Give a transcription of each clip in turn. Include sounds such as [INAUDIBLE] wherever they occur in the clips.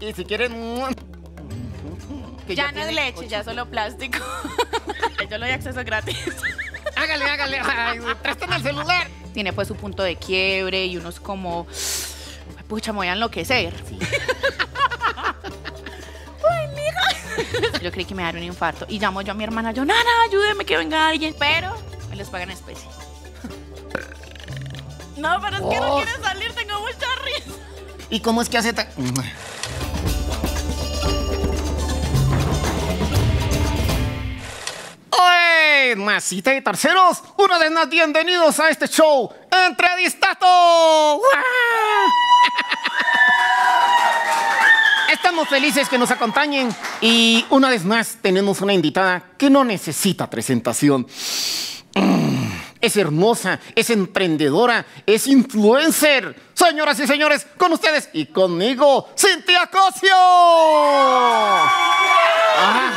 Y si quieren... [LAUGHS] Ya no es leche, ocho- ya solo plástico. [LAUGHS] Yo le doy acceso gratis. Hágale, hágale. Ay, presten el celular. Tiene pues su punto de quiebre y unos como... Pucha, me voy a enloquecer. Ay, [LAUGHS] mija. Yo creí que me daría un infarto. Y llamo yo a mi hermana, yo, nana, ayúdeme que venga alguien. Pero me les pagan en especie. No, pero es que no Oh. quiere salir, tengo mucha risa. ¿Y cómo es que hace ta- ¡Oye! Masita y terceros, una vez más bienvenidos a este show, Entrevistato. Estamos felices que nos acompañen y una vez más tenemos una invitada que no necesita presentación. Es hermosa, es emprendedora, es influencer. Señoras y señores, con ustedes y conmigo, Cintia Cosio. Ah,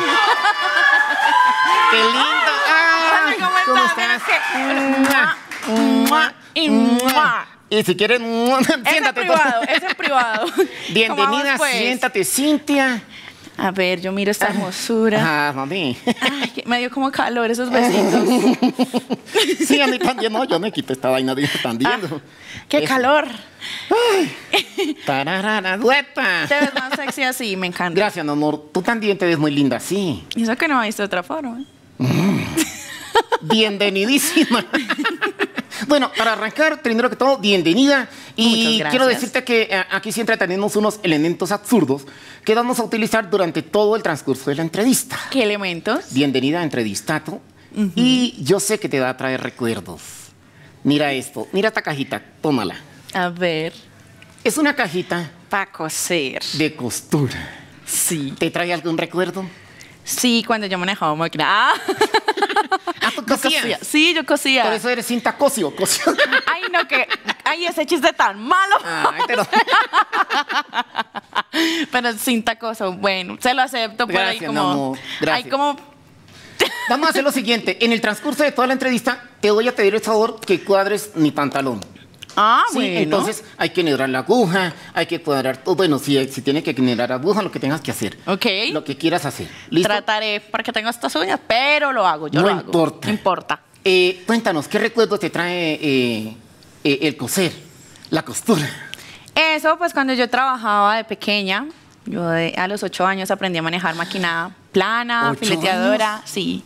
¡Qué linda! [LAUGHS] Ah, ¿cómo estás? Y. Y si quieren, Es siéntate. tú. privado, [LAUGHS] es en privado. ¿Cómo Bienvenida, pues? siéntate, Cintia. A ver, yo miro esta hermosura. Ah, mami. Ay, me dio como calor esos besitos. [LAUGHS] Sí, a mí también, no, yo me quito esta vaina de también. Ah, ¡Qué Eso. calor! [LAUGHS] Tararara, duepa. Te ves más sexy así, me encanta. Gracias, amor. Tú también te ves muy linda así. Y eso que no he visto de otra forma. [LAUGHS] Bienvenidísima. Bueno, para arrancar, primero que todo, bienvenida. Y quiero decirte que eh, aquí siempre tenemos unos elementos absurdos que vamos a utilizar durante todo el transcurso de la entrevista. ¿Qué elementos? Bienvenida a Entrevistato. Y yo sé que te va a traer recuerdos. Mira esto, mira esta cajita, tómala. A ver. Es una cajita Para coser. de costura. Sí. ¿Te trae algún recuerdo? Sí, cuando yo manejaba máquina. Ah. [LAUGHS] Ah, tú Yo cosías. cosía. Sí, yo cosía. Por eso eres cinta cosio, cosio. [LAUGHS] Ay, no, que. Ay, ese chiste tan malo. Ay, pero... [LAUGHS] Pero sin tacoso, bueno, se lo acepto por ahí como. amor, gracias. Hay como. Vamos a hacer lo siguiente. En el transcurso de toda la entrevista, te voy a pedir el favor que cuadres mi pantalón. Ah, Sí, bueno. entonces hay que enhebrar la aguja, hay que cuadrar todo. Bueno, si, si tiene que enhebrar la aguja, lo que tengas que hacer. Ok. Lo que quieras hacer. ¿Listo? Trataré porque tengo estas uñas, pero lo hago, yo No lo hago. importa. No importa. Eh, cuéntanos, ¿qué recuerdos te trae eh, eh, el coser, la costura? Eso, pues cuando yo trabajaba de pequeña, yo de- a los ocho años aprendí a manejar máquina plana, ¿Ocho fileteadora, años? sí.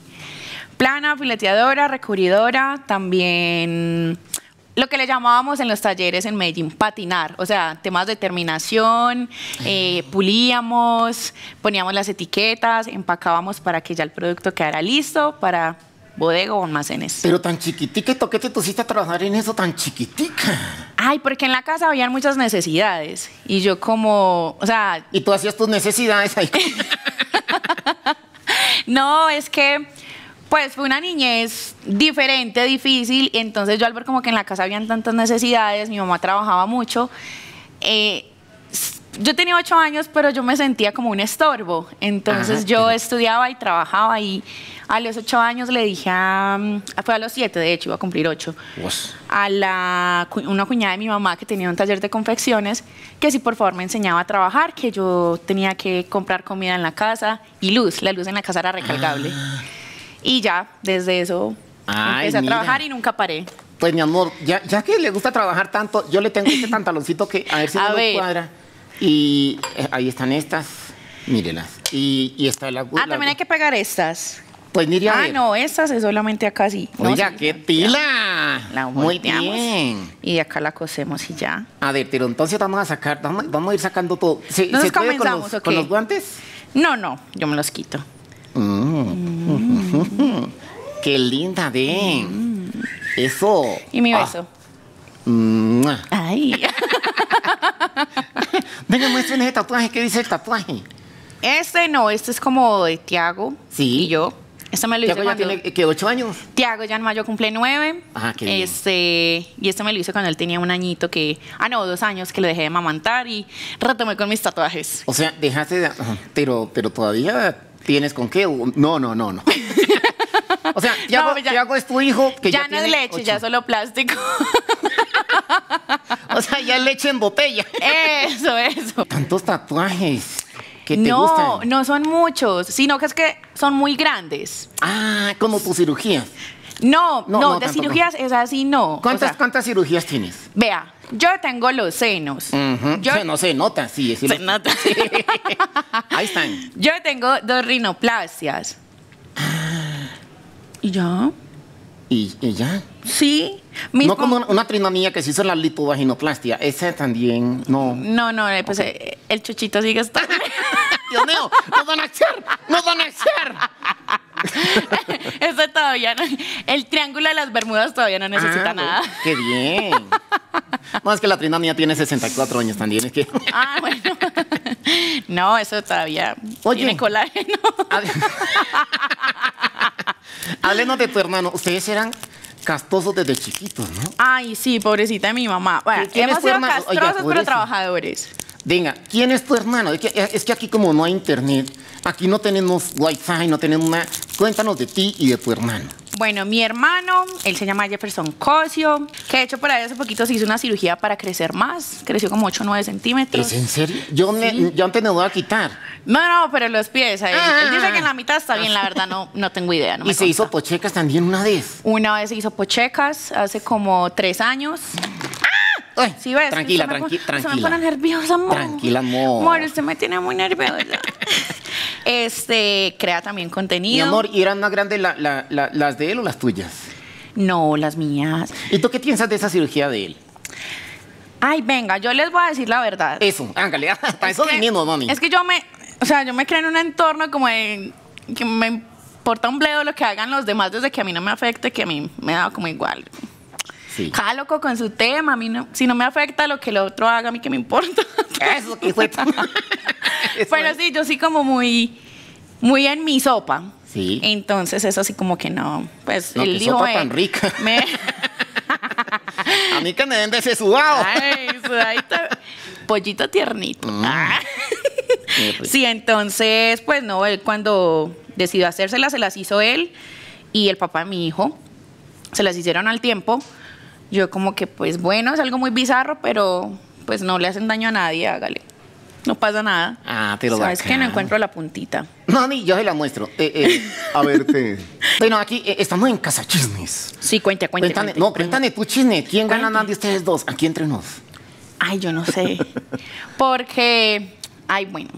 Plana, fileteadora, recubridora, también lo que le llamábamos en los talleres en Medellín, patinar, o sea, temas de terminación, eh, pulíamos, poníamos las etiquetas, empacábamos para que ya el producto quedara listo para bodega o almacenes. Pero tan chiquitica, ¿y por qué te pusiste a trabajar en eso tan chiquitica? Ay, porque en la casa habían muchas necesidades y yo como, o sea, Y tú hacías tus necesidades ahí. [LAUGHS] no, es que pues fue una niñez diferente, difícil, entonces yo al ver como que en la casa habían tantas necesidades, mi mamá trabajaba mucho, eh, yo tenía ocho años, pero yo me sentía como un estorbo, entonces Ajá, yo estudiaba y trabajaba y a los ocho años le dije a, mm, fue a los siete de hecho, iba a cumplir ocho, a la, una cuñada de mi mamá que tenía un taller de confecciones, que si por favor me enseñaba a trabajar, que yo tenía que comprar comida en la casa y luz, la luz en la casa era recargable. Y ya, desde eso Ay, empecé a mira. trabajar y nunca paré. Pues mi amor, ya, ya que le gusta trabajar tanto, yo le tengo este [LAUGHS] pantaloncito que a ver si A no lo ver. cuadra. Y eh, ahí están estas, mírelas. Y, y está la Ah, también hay que pegar estas. Pues mire a Ah, ver. no, estas es solamente acá sí. No, Oiga, sí, qué ya. tila. La Muy bien. Y de acá la cosemos y ya. A ver, pero entonces vamos a sacar, vamos, vamos a ir sacando todo. ¿Se, Entonces ¿se puede con comenzamos, los, ¿o con qué? los guantes? No, no, yo me los quito. Qué linda, ven. Eso. Y mi Ah, beso. Ay. [LAUGHS] Venga, muestren ese tatuaje. ¿Qué dice el tatuaje? Este no, este es como de Tiago. Sí. Y yo. Este me lo hice Tiago ya cuando... tiene, ¿qué, ocho años? Tiago ya en mayo cumple nueve. Ah, qué bien. Este, y este me lo hice cuando él tenía un añito que, ah no, dos años que lo dejé de mamantar y retomé con mis tatuajes. O sea, dejaste de... ajá, Pero, pero todavía tienes con qué. No, no, no, no. o sea, [LAUGHS] Tiago, No, ya- Tiago es tu hijo que ya, ya no es leche, ocho. ya solo plástico. [LAUGHS] O sea, ya leche en botella. Eso, eso. Tantos tatuajes que te No, gustan. no son muchos, sino que es que son muy grandes. Ah, como tu cirugía. No, No, no, no, de cirugías es así, no. O ¿Cuántas, sea, ¿Cuántas cirugías tienes? Vea, yo tengo los senos. Yo, Sí, no se nota, sí. sí Se nota. [LAUGHS] Ahí están. yo tengo dos rinoplastias. ¿Y ya? Y, y ya. Sí. no como una, una trina mía que se hizo la litovaginoplastia. Esa también, no. No, no, eh, pues eh, el chuchito sigue estando. [LAUGHS] Dios mío, nos van a echar, nos van a echar. [LAUGHS] Eso todavía no. El triángulo de las Bermudas todavía no necesita Ah, nada. Qué bien. No, es que la trina mía tiene 64 años también. Es que. Ah, bueno. [LAUGHS] No, eso todavía Oye. tiene colágeno. [LAUGHS] Háblenos de tu hermano. Ustedes eran castosos desde chiquitos, ¿no? Ay, sí, pobrecita de mi mamá. Bueno, ¿Quién es hemos tu sido hermano? Oiga, castrosos, pero trabajadores. Venga, ¿quién es tu hermano? Es que, es que aquí como no hay internet, aquí no tenemos wifi, no tenemos nada. Cuéntanos de ti y de tu hermano. Bueno, mi hermano, él se llama Jefferson Cosio, que de hecho por ahí hace poquito se hizo una cirugía para crecer más. Creció como 8 o 9 centímetros. ¿Es en serio? Yo, me- yo antes me voy a quitar. No, no, pero los pies. Él, Ah. él dice que en la mitad está bien, la [LAUGHS] verdad no, no tengo idea. No y se hizo pochecas también una vez. Una vez se hizo pochecas hace como tres años. Ay, ¿Sí ves? Tranquila, tranqui- pone- tranquila. usted me pone nerviosa, amor. Tranquila, amor. Amor, usted me tiene muy nerviosa. [LAUGHS] este, crea también Mi contenido. amor, ¿y eran más grandes la- la- la- las de él o las tuyas? No, las mías. ¿Y tú qué piensas de esa cirugía de él? Ay, venga, yo les voy a decir la verdad. Eso, hágale. [LAUGHS] Para eso que- vinimos, mami. Es que yo me, o sea, yo me creo en un entorno como de que me importa un bledo lo que hagan los demás desde que a mí no me afecte, que a mí me da como igual. Sí. Cada loco con su tema, a mí no, si no me afecta lo que el otro haga, a mí que me importa. Eso que fue. [LAUGHS] Pero es. sí, yo sí como muy, muy en mi sopa. Sí. Entonces eso sí como que no, pues No, él dijo, sopa "Eh, tan rica". me- [LAUGHS] [LAUGHS] A mí que me den de ese sudado. Ay, sudadito, pollito tiernito. Mm. Ah. Sí, entonces, pues no, él cuando decidió hacérselas, se las hizo él y el papá de mi hijo. Se las hicieron al tiempo. Yo como que, pues bueno, es algo muy bizarro, pero pues no le hacen daño a nadie, hágale. No pasa nada. Ah, pero Sabes que no encuentro la puntita. No, ni yo se la muestro. Eh, eh, a ver, te... [LAUGHS] Bueno, aquí eh, estamos en Casa Chismes. Sí, cuente, cuente. Cuéntame, cuente. no, cuéntame tu chisme. ¿Quién gana Cuente. más de ustedes dos? Aquí entre nos. Ay, yo no sé. [LAUGHS] Porque, ay, bueno,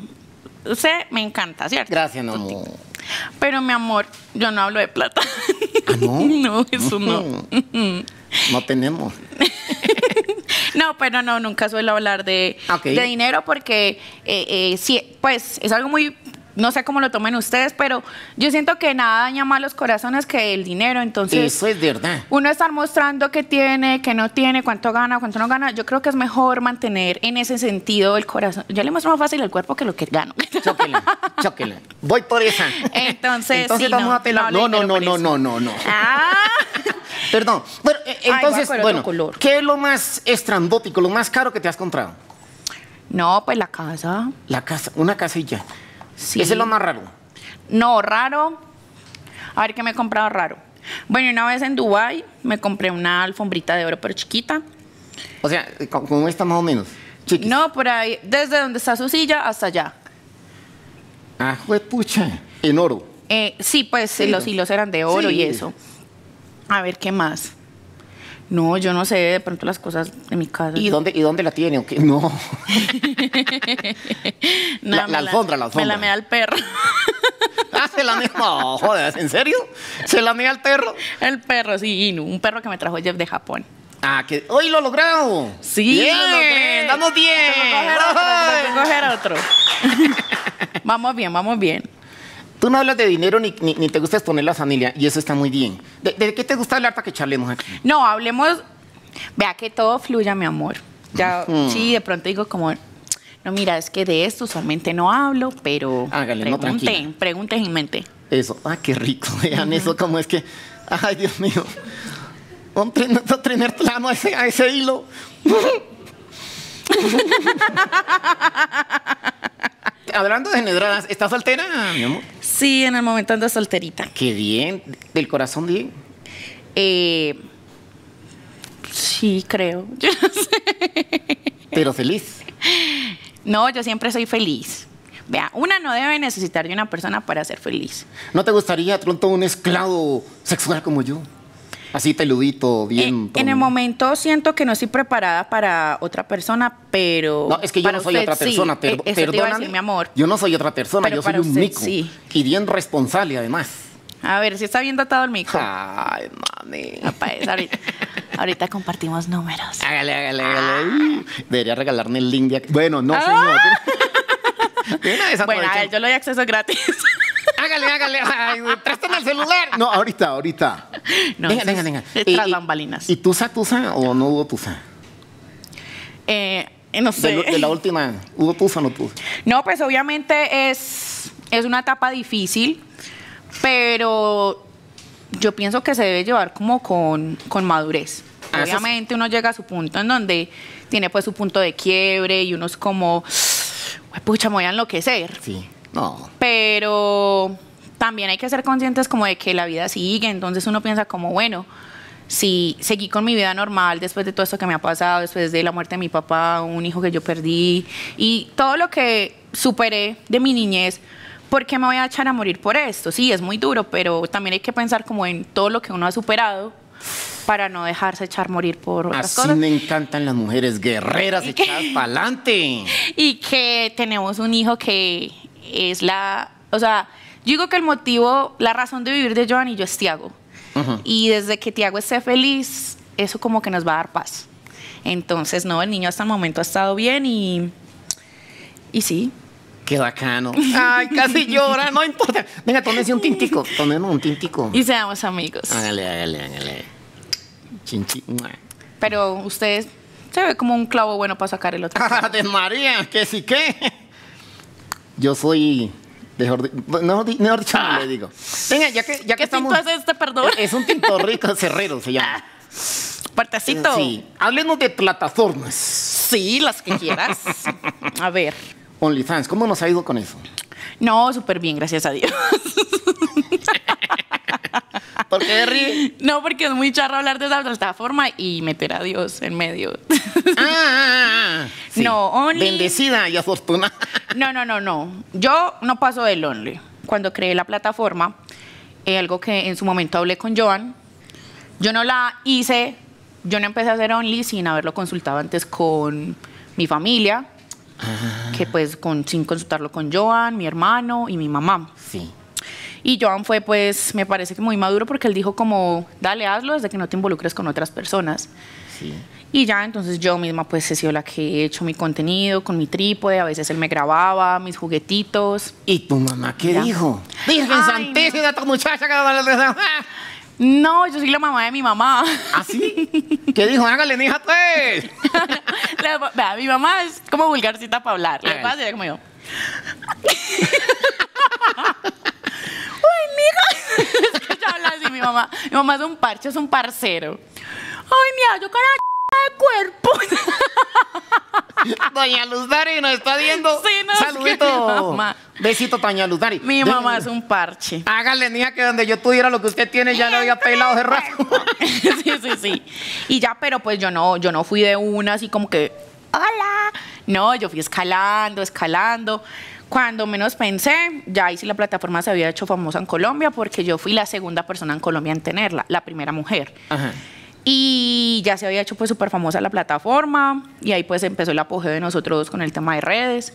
usted me encanta, ¿cierto? Gracias, amor. Pero mi amor, yo no hablo de plata. ¿Ah, no? [LAUGHS] no, eso no. No tenemos. [LAUGHS] No, pero no, nunca suelo hablar de, Ok. de dinero porque eh, eh, sí, pues es algo muy, no sé cómo lo tomen ustedes, pero yo siento que nada daña más los corazones que el dinero, entonces Eso es verdad. uno estar mostrando qué tiene, qué no tiene, cuánto gana, cuánto no gana, yo creo que es mejor mantener en ese sentido el corazón. Yo le muestro más fácil el cuerpo que lo que gano. Chóquela, [LAUGHS] chóquela. Voy por esa. Entonces, Entonces sí, vamos no, a pelar. no No, no, no, no, no, no. Ah, [LAUGHS] Perdón. Bueno, eh, Ay, entonces, bueno, color. ¿qué es lo más estrambótico, lo más caro que te has comprado? no, pues la casa. La casa, una casilla. Sí. Ese es lo más raro. No, raro. A ver qué me he comprado raro. Bueno, una vez en Dubai me compré una alfombrita de oro, pero chiquita. O sea, eh, co- como esta más o menos. Chiquis. No, por ahí, desde donde está su silla hasta allá. Ah, pucha. En oro. Eh, sí, pues Sí. los hilos eran de oro Sí. y eso. A ver, ¿qué más? No, yo no sé de pronto las cosas de mi casa. ¿Y dónde, ¿Y dónde la tiene? o qué? No. [LAUGHS] No, la- me la alfombra, la Me la alfombra. me da el perro. [LAUGHS] Ah, se la mea. No, joder, ¿en serio? ¿Se la mea al perro? el perro, sí, Inu, un perro que me trajo Jeff de Japón. Ah, que hoy lo he logrado. Sí, bien, lo logré. Vamos bien. Coger otro, [LAUGHS] coger otro. vamos bien, vamos bien. Tú no hablas de dinero ni, ni, ni te gusta exponer la familia y eso está muy bien. ¿De, de qué te gusta hablar para que charlemos aquí? No, hablemos. Vea que todo fluya, mi amor. Ya, sí, de pronto digo como. No, mira, es que de esto usualmente no hablo, pero. Hágale, no, tranquila. pregunten, pregunten en mente. Eso, ah, qué rico. [LAUGHS] Vean eso, como es que. Ay, Dios mío. A tener- a tener plano a ese, a ese hilo. [LAUGHS] Hablando de nedradas, ¿estás soltera, mi amor? Sí, en el momento ando solterita. Qué bien. Del corazón bien. Eh, Sí, creo. [LAUGHS] Yo no sé. Pero feliz. No, yo siempre soy feliz. Vea, una no debe necesitar de una persona para ser feliz. ¿No te gustaría pronto un esclavo sexual como yo? Así peludito, bien. En, en el momento siento que no estoy preparada para otra persona, pero. No, es que yo no soy usted otra sí. persona, per- Eh, perdóname. decir, mi amor. Yo no soy otra persona, Pero yo soy un usted mico. sí. Y bien responsable, además. A ver, si está bien dotado el mico. Ay, mami. Apa, es ahorita, ahorita compartimos números. Hágale, hágale, hágale. Debería regalarme el link de aquí. Bueno, no, Ah. señor. [LAUGHS] Bueno, a ver, yo le doy acceso gratis. Hágale, hágale. Ay, préstame el celular. No, ahorita, ahorita. No, venga, venga, es venga. Y- tras y- bambalinas. ¿Y tusa, tusa o no hubo tusa? Eh, eh, no sé. de la última, ¿hubo tusa o no tusa? No, pues obviamente es, es una etapa difícil, pero yo pienso que se debe llevar como con, con madurez. Ah. Obviamente uno llega a su punto en donde tiene pues su punto de quiebre y uno es como, "Uy, pucha, me voy a enloquecer. Sí. No. Pero también hay que ser conscientes como de que la vida sigue, entonces uno piensa como, bueno, si seguí con mi vida normal después de todo esto que me ha pasado, después de la muerte de mi papá, un hijo que yo perdí y todo lo que superé de mi niñez, ¿por qué me voy a echar a morir por esto? Sí, es muy duro, pero también hay que pensar como en todo lo que uno ha superado para no dejarse echar morir por otras Así cosas. me encantan las mujeres guerreras echadas para adelante. [LAUGHS] y que tenemos un hijo que es la, o sea, yo digo que el motivo, la razón de vivir de Joan y yo es Tiago. Y desde que Tiago esté feliz, eso como que nos va a dar paz. Entonces, no, el niño hasta el momento ha estado bien y, y sí. Qué bacano. Ay, casi llora, no importa. Venga, tómese un tintico. Tomemos un tintico. Y seamos amigos. Hágale, hágale, hágale. Chinchi. Pero usted se ve como un clavo bueno para sacar el otro. [LAUGHS] de María, que sí que. Yo soy. Mejor, di- mejor, di- mejor dicho, no le digo. Venga, ya que, ya que ¿Qué estamos. tinto es este, perdón? Es un tinto rico, cerrero se llama. Partecito. Sí. Hablemos de plataformas. Sí, las que quieras. A ver. OnlyFans, ¿cómo nos ha ido con eso? No, súper bien, gracias a Dios. [LAUGHS] ¿Por qué ríe? No, porque es muy charro hablar de esa plataforma y meter a Dios en medio. Ah, ah, ah. [LAUGHS] Sí. No, Only- Bendecida y afortunada. No, no, no, no. Yo no paso del Only. Cuando creé la plataforma, eh, algo que en su momento hablé con Joan, yo no la hice, yo no empecé a hacer Only sin haberlo consultado antes con mi familia, que pues con, sin consultarlo con Joan, mi hermano y mi mamá. Sí. Y Joan fue, pues, me parece que muy maduro porque él dijo como, dale, hazlo desde que no te involucres con otras personas. Sí. Y ya, entonces yo misma, pues, he sido la que he hecho mi contenido con mi trípode. A veces él me grababa, mis juguetitos. ¿Y tu mamá qué Ya. dijo? Virgen Santísima, esta muchacha que... No, yo soy la mamá de mi mamá. ¿Ah, sí? ¿Qué dijo? Hágale, hija, pues. [LAUGHS] La- vea, mi mamá es como vulgarcita para hablar. Pasa y ella como yo. [LAUGHS] Uy, mija. [LAUGHS] Es que así, mi mamá. Mi mamá es un parche, es un parcero. Ay, mira, yo cara de cuerpo. [LAUGHS] Doña Luz Dari nos está viendo. Sí, no, es que Saludito. mi mamá- Besito, Doña Luz Dari. Mi mamá es un parche. Hágale, niña, que donde yo tuviera lo que usted tiene ya lo había pelado de rato. [LAUGHS] sí, sí, sí. Y ya, pero pues yo no, yo no fui de una así como que, hola. No, yo fui escalando, escalando. Cuando menos pensé, ya ahí sí la plataforma se había hecho famosa en Colombia porque yo fui la segunda persona en Colombia en tenerla, la primera mujer. Ajá. Y ya se había hecho pues súper famosa la plataforma y ahí pues empezó el apogeo de nosotros con el tema de redes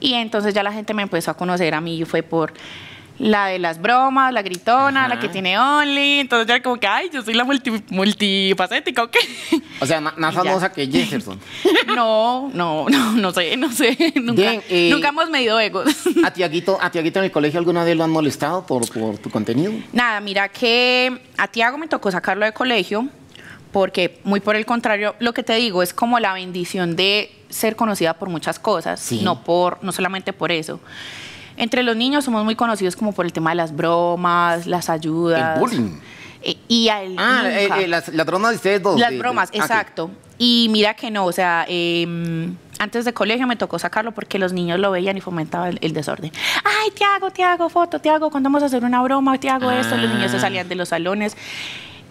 y entonces ya la gente me empezó a conocer a mí y fue por la de las bromas, la gritona, Ajá. la que tiene Only, entonces ya como que, ay, yo soy la multi, multifacética, ¿o qué? O sea, [LAUGHS] más ya. famosa que Jefferson. [LAUGHS] no, no, no, no sé, no sé, nunca, Bien, eh, nunca hemos medido egos. ¿A Tiaguito, ¿A Tiaguito en el colegio alguna vez lo han molestado por, por tu contenido? Nada, mira que a Tiago me tocó sacarlo de colegio porque muy por el contrario, lo que te digo es como la bendición de ser conocida por muchas cosas, Sí. no por no solamente por eso. Entre los niños somos muy conocidos como por el tema de las bromas, las ayudas. El bullying. Eh, y a él Ah, eh, eh, las, las bromas de ustedes dos. Las de- bromas, ah, exacto. Y mira que no, o sea, em, antes de colegio me tocó sacarlo porque los niños lo veían y fomentaban el, el desorden. Ay, Tiago, Tiago, foto, Tiago, cuando vamos a hacer una broma, Tiago, esto. Los niños se Ah. salían de los salones.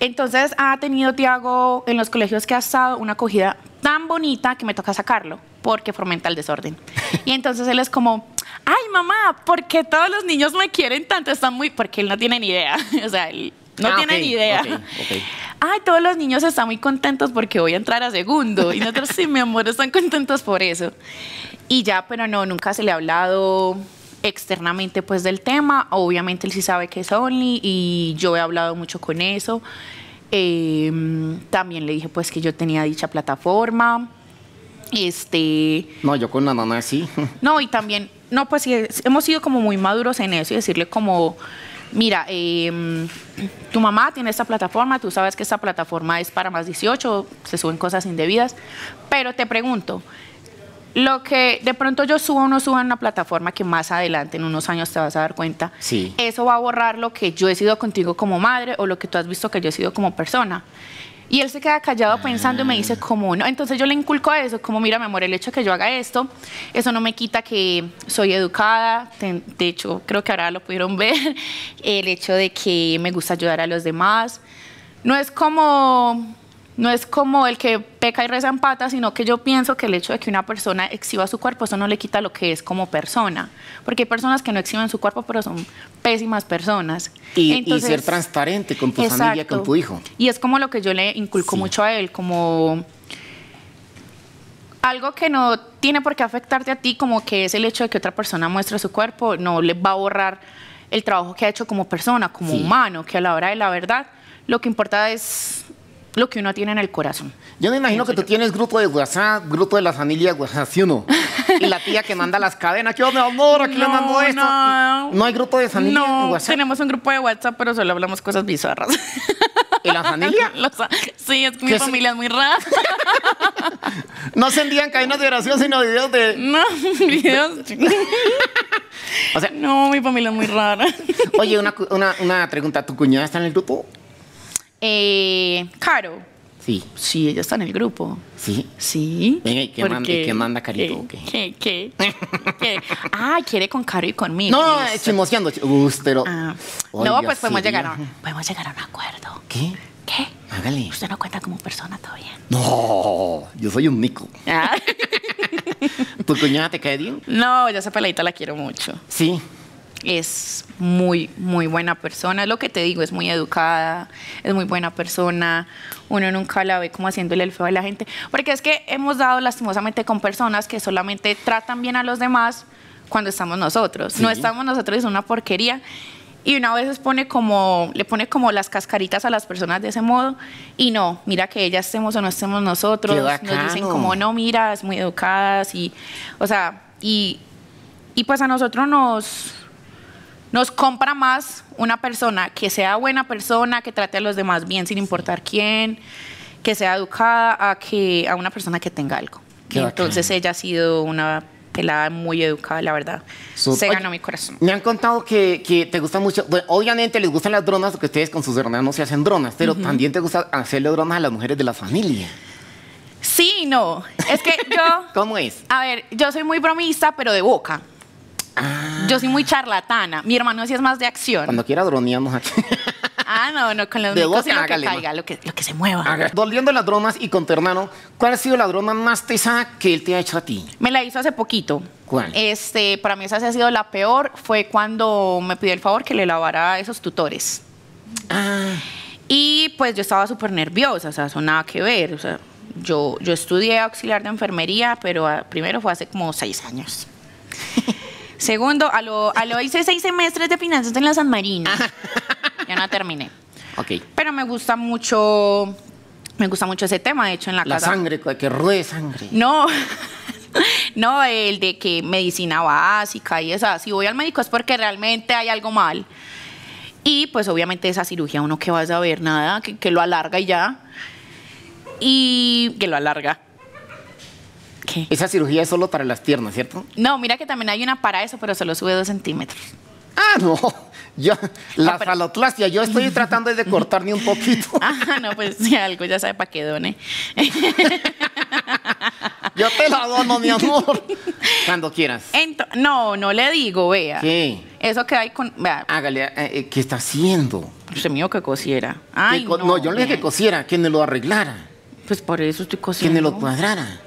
Entonces ha tenido Tiago en los colegios que ha estado una acogida tan bonita que me toca sacarlo porque fomenta el desorden. [LAUGHS] Y entonces él es como, ay mamá, ¿por qué todos los niños me quieren tanto? Están muy, porque él no tiene ni idea. [LAUGHS] O sea, él no Ah, tiene ni idea. Ay, todos los niños están muy contentos porque voy a entrar a segundo. Y nosotros, sí, mi amor, están contentos por eso. Y ya, pero no, nunca se le ha hablado externamente pues del tema. Obviamente él sí sabe que es Only y yo he hablado mucho con eso. Eh, también le dije pues que yo tenía dicha plataforma. Este, No, yo con la nana sí. [LAUGHS] no, y también, no, pues hemos sido como muy maduros en eso y decirle como, mira, eh, tu mamá tiene esta plataforma, tú sabes que esta plataforma es para más 18, se suben cosas indebidas, pero te pregunto, lo que de pronto yo subo o no subo en una plataforma que más adelante, en unos años te vas a dar cuenta, Sí. eso va a borrar lo que yo he sido contigo como madre o lo que tú has visto que yo he sido como persona. Y él se queda callado pensando y me dice, ¿cómo no? Entonces yo le inculco eso, como, mira, mi amor, el hecho de que yo haga esto, eso no me quita que soy educada. De hecho, creo que ahora lo pudieron [LAUGHS] ver. El hecho de que me gusta ayudar a los demás. No es como, no es como el que peca y reza en pata, sino que yo pienso que el hecho de que una persona exhiba su cuerpo, eso no le quita lo que es como persona. Porque hay personas que no exhiben su cuerpo, pero son pésimas personas. Y, ser transparente con tu familia, con tu hijo. Y es como lo que yo le inculco Sí. mucho a él, como algo que no tiene por qué afectarte a ti, como que es el hecho de que otra persona muestre su cuerpo, no le va a borrar el trabajo que ha hecho como persona, como Sí. humano, que a la hora de la verdad lo que importa es lo que uno tiene en el corazón. Yo me imagino que tú tienes grupo de WhatsApp, grupo de la familia WhatsApp, ¿sí o no? Y la tía que manda las cadenas, ¿qué onda, amor? Aquí le mando esto. no. ¿No hay grupo de familia No, en WhatsApp? tenemos un grupo de WhatsApp, pero solo hablamos cosas bizarras. ¿Y la familia? [LAUGHS] Los- sí, es que ¿Qué mi familia es muy rara. [LAUGHS] No se envían cadenas de oración, sino videos de... No, [LAUGHS] videos. O sea, No, mi familia es muy rara. oye, una, una, una pregunta. ¿Tu cuñada está en el grupo? Eh, Caro. Sí, Sí, ella está en el grupo. sí. Sí. Venga, ¿y qué ¿Por manda- y qué manda Carito, o qué? ¿Qué? ¿Qué? ¿Qué? Ah, quiere con Caro y conmigo. No, no, Listo. chismoseando. pero... Ah, no, pues podemos sería- llegar, a, podemos llegar a un acuerdo. ¿Qué? ¿Qué? Hágale. Usted no cuenta como persona todavía. No, yo soy un mico. Ah. ¿Tu cuñada te cae bien? No, ya esa peladita la quiero mucho. Sí. Es muy, muy buena persona. Lo que te digo, es muy educada, es muy buena persona. Uno nunca la ve como haciéndole el feo a la gente. Porque es que hemos dado lastimosamente con personas que solamente tratan bien a los demás cuando estamos nosotros. Sí. No estamos nosotros, es una porquería. Y una vez pone como, le pone como las cascaritas a las personas de ese modo. Y no, mira que ellas estemos o no estemos nosotros. Nos dicen como, no, mira, es muy educada. Y, o sea, y, y pues a nosotros nos, nos compra más una persona que sea buena persona, que trate a los demás bien sin importar quién, que sea educada, a que a una persona que tenga algo. Qué entonces ella ha sido una pelada muy educada, la verdad. Se Oye, ganó mi corazón. Me han contado que, que te gusta mucho. Bueno, obviamente les gustan las dronas, porque ustedes con sus hermanos no se hacen dronas, pero también te gusta hacerle dronas a las mujeres de la familia. Sí, no. Es que yo, [LAUGHS] ¿Cómo es? a ver, yo soy muy bromista, pero de boca. Yo soy muy charlatana. Mi hermano sí es más de acción. Cuando quiera droneamos aquí. [LAUGHS] Ah, no, no, con los De únicos boca, y lo que caiga, lo que, lo que se mueva. Volviendo a las dronas y con tu hermano, ¿cuál ha sido la drona más pesada que él te ha hecho a ti? Me la hizo hace poquito. ¿Cuál? Este, para mí esa sí ha sido la peor. Fue cuando me pidió el favor que le lavara esos tutores. Ah, Y pues yo estaba súper nerviosa, o sea, eso nada que ver. O sea, yo, yo estudié auxiliar de enfermería, pero ah, primero fue hace como seis años. [LAUGHS] Segundo, a lo, a lo hice seis semestres de finanzas en la San Marino. ya no terminé. ok. Pero me gusta mucho, me gusta mucho ese tema. De hecho, en la, La casa. sangre, que ruede sangre. No, [LAUGHS] no, el de que medicina básica y esa. Si voy al médico es porque realmente hay algo mal. Y pues obviamente esa cirugía uno que va a saber nada, que, que lo alarga y ya. Y que lo alarga. ¿Qué? Esa cirugía es solo para las piernas, ¿cierto? No, mira que también hay una para eso, pero solo sube dos centímetros. Ah, no. Yo, la Ah, pero- faloplastia, yo estoy tratando de cortarme un poquito. [LAUGHS] Ah, no, pues si algo ya sabe para qué done. [LAUGHS] Yo te la dono, mi amor. Cuando quieras. Ento- no, no le digo, vea. ¿Qué? Eso que hay con. Vea, Hágale, eh, eh, ¿qué está haciendo? Usted dijo que cosiera. Que Ay, co- no, no, yo no le dije que cosiera, que me lo arreglara, Pues por eso estoy que cosiendo. me lo cuadrara.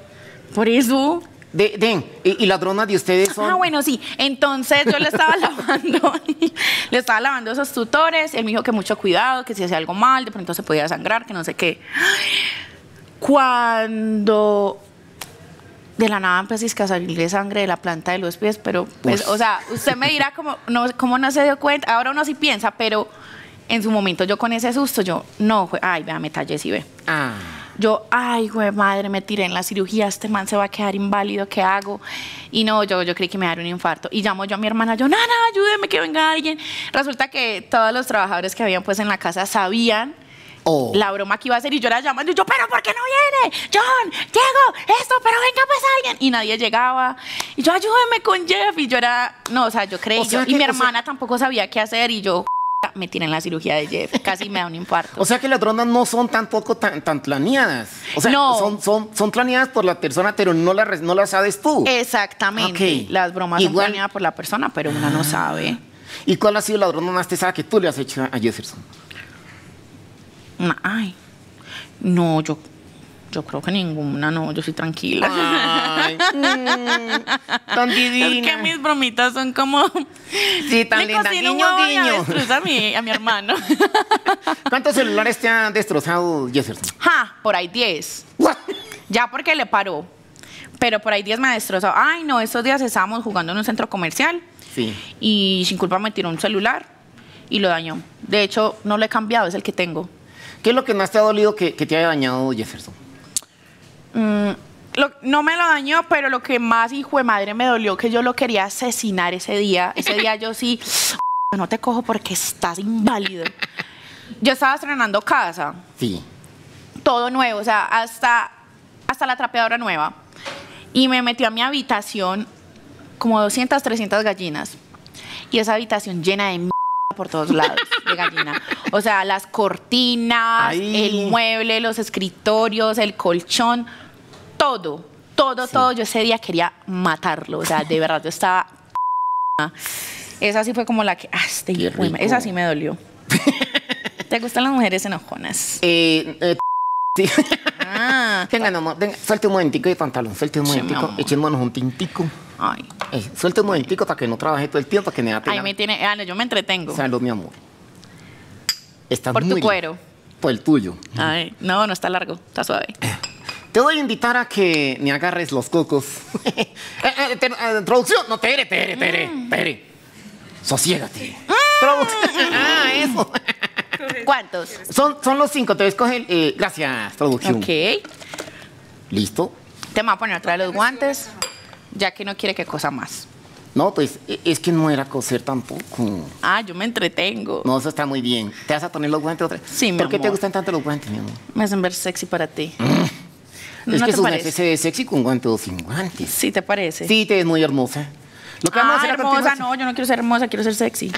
Por eso. De, den, y, y las dronas de ustedes son... Ah, bueno, sí. Entonces yo le estaba [LAUGHS] lavando, le estaba lavando esos tutores. Él me dijo que mucho cuidado, que si hacía algo mal, de pronto se podía sangrar, que no sé qué. Cuando de la nada empecé a salirle sangre de la planta de los pies, pero, pues, Uf. o sea, usted me dirá como no, cómo no se dio cuenta. Ahora uno sí piensa, pero en su momento yo con ese susto, yo, no, ay, vea, me tallé, sí ve. Ah, Yo, ay, güey, madre, me tiré en la cirugía, este man se va a quedar inválido, ¿qué hago? Y no, yo, yo creí que me daría un infarto. Y llamo yo a mi hermana, yo, nana, ayúdeme que venga alguien. Resulta que todos los trabajadores que habían pues en la casa sabían oh. la broma que iba a hacer y yo era llamando y yo, pero ¿por qué no viene? John, Diego, esto, pero venga pues alguien. Y nadie llegaba. Y yo, ayúdeme con Jeff. Y yo era, no, o sea, yo creí. O sea yo- que- y mi o sea- hermana tampoco sabía qué hacer y yo me tiré en la cirugía de Jeff. Casi me da un infarto. [LAUGHS] O sea que las dronas no son tampoco tan, tan planeadas. O sea, No. son, son, son planeadas por la persona, pero no las res- no las sabes tú. Exactamente. Las bromas son planeadas por la persona, pero uno no sabe. ¿Y cuál ha sido la drona más pesada que tú le has hecho a Jefferson? Ay, no, yo, yo creo que ninguna, no, yo soy tranquila. Ay, [LAUGHS] mm, tan divina. Es que mis bromitas son como. Sí, tan linda. Guiño, guiño. a mi, a mi hermano. [LAUGHS] ¿Cuántos celulares te ha destrozado Jefferson? ja, por ahí 10. What? Ya porque le paró. Pero por ahí 10 me ha destrozado. Ay, no, estos días estábamos jugando en un centro comercial. Sí. Y sin culpa me tiró un celular y lo dañó. De hecho, no lo he cambiado, es el que tengo. ¿Qué es lo que más te ha dolido que, que te haya dañado Jefferson? Mm, lo- no me lo dañó, pero lo que más hijo de madre me dolió que yo lo quería asesinar ese día. Ese día yo sí, [LAUGHS] no te cojo porque estás inválido. Yo estaba estrenando casa, Sí. todo nuevo, o sea, hasta, hasta la trapeadora nueva. Y me metió a mi habitación como 200, 300 gallinas. Y esa habitación llena de por todos lados de gallina. O sea, las cortinas, el mueble, los escritorios, el colchón, todo, todo, todo. Yo ese día quería matarlo. O sea, de verdad, yo estaba. [LAUGHS] Esa sí fue como la que. Ah, este. Esa sí me dolió. [LAUGHS] ¿Te gustan las mujeres enojonas? Eh, eh, [LAUGHS] sí. Ah, Venga, no, venga, suelte un momentico de pantalón, suelte un Sí, momentico, amor. echémonos un tintico. ay. Eh, suelte un momentico para que no trabaje todo el tiempo, para que me da pena. me tiene. Ah, no, yo me entretengo. Salud, mi amor. Estás Por tu cuero. Por el tuyo. Ay, no, no está largo, está suave. Te voy a invitar a que me agarres los cocos. [LAUGHS] eh, eh, te- eh, introducción. No, Tere, Tere, Tere, Mm. Tere. Sosiégate. Produ- [LAUGHS] ah, eso. ¿Cuántos? son, son los cinco. Te escoge el. eh, gracias, producción. Ok. ¿Listo? Te me voy a poner otra vez los guantes, ya que no quiere que cosa más. No, pues eh, es que no era coser tampoco. Ah, yo me entretengo. No, eso está muy bien. ¿Te vas a poner los guantes otra vez? Sí, mi ¿Por qué te gustan tanto los guantes, mi amor? Me hacen ver sexy para ti. Es ¿No que te sus parece? meses se ve sexy con guantes o sin guantes. Sí, ¿te parece? Sí, te ves muy hermosa. Lo que vamos a Ah, hacer hermosa, no, yo no quiero ser hermosa, quiero ser sexy.